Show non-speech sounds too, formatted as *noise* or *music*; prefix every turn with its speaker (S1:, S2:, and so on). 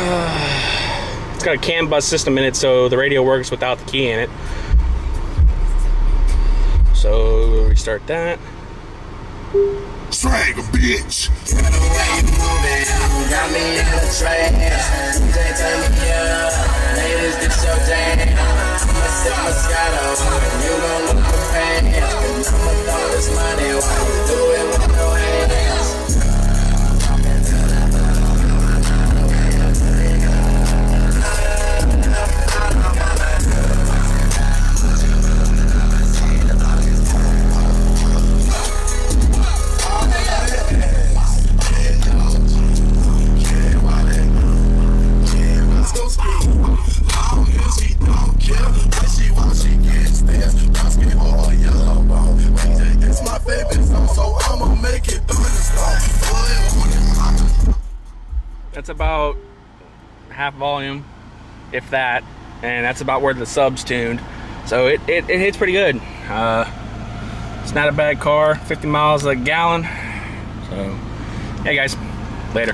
S1: *sighs* it's got a CAN bus system in it, so the radio works without the key in it. So we'll restart that.
S2: Swag a bitch.
S1: That's about half volume, if that, and that's about where the sub's tuned. So it, it, it hits pretty good. Uh, it's not a bad car, 50 miles a gallon. So, hey guys, later.